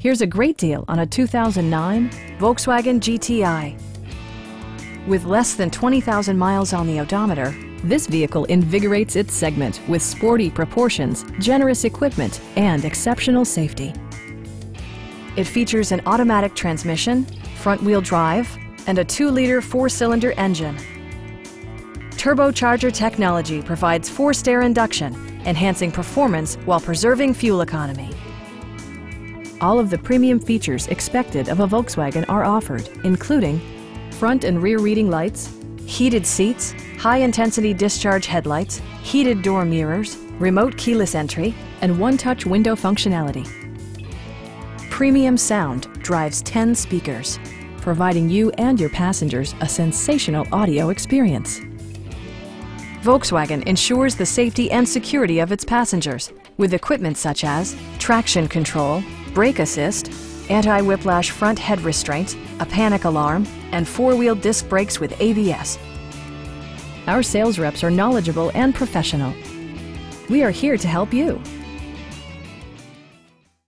Here's a great deal on a 2009 Volkswagen GTI. With less than 20,000 miles on the odometer, this vehicle invigorates its segment with sporty proportions, generous equipment, and exceptional safety. It features an automatic transmission, front-wheel drive, and a 2-liter four-cylinder engine. Turbocharger technology provides forced air induction, enhancing performance while preserving fuel economy. All of the premium features expected of a Volkswagen are offered, including front and rear reading lights, heated seats, high-intensity discharge headlights, heated door mirrors, remote keyless entry, and one-touch window functionality. Premium sound drives 10 speakers, providing you and your passengers a sensational audio experience. Volkswagen ensures the safety and security of its passengers with equipment such as traction control, brake assist, anti-whiplash front head restraints, a panic alarm, and four-wheel disc brakes with ABS. Our sales reps are knowledgeable and professional. We are here to help you.